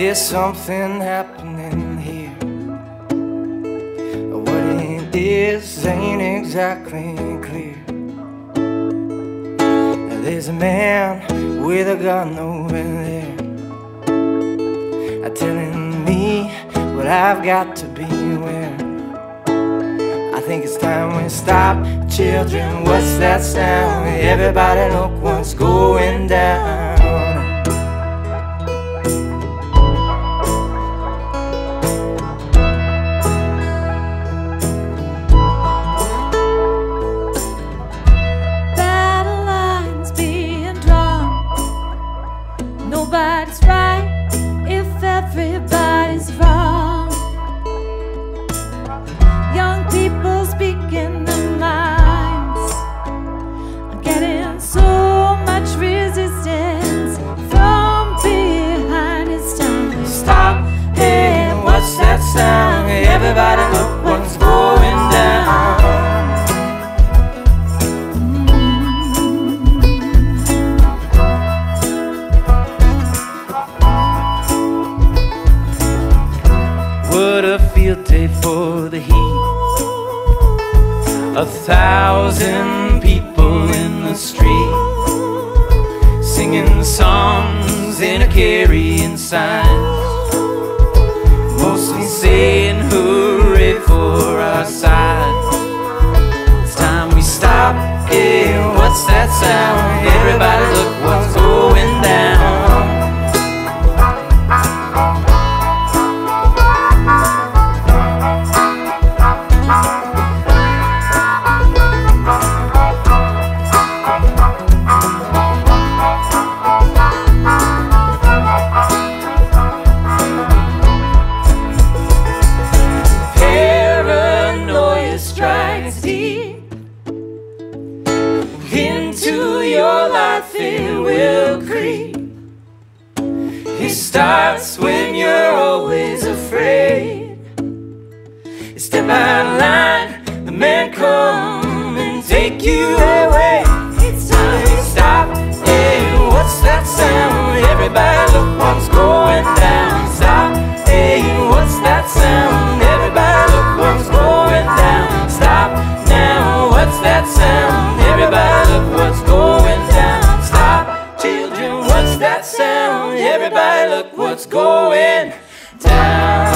There's something happening here. What it is ain't exactly clear. There's a man with a gun over there telling me what I've got to be aware. I think it's time we stop, children. What's that sound? Everybody, look what's going down. Day for the heat. A thousand people in the street singing songs in a carrying signs, mostly saying hooray for our side. It's time we stop. Yeah, what's that sound? Everybody, look into your life, it will creep. It starts when you're always afraid. Step out of line, the men come and take you away. It's time to stop. Hey, what's that sound? Everybody, look what's going down. Stop. Hey, what's that sound? Everybody, look what's going down. Stop now. What's that sound? going down.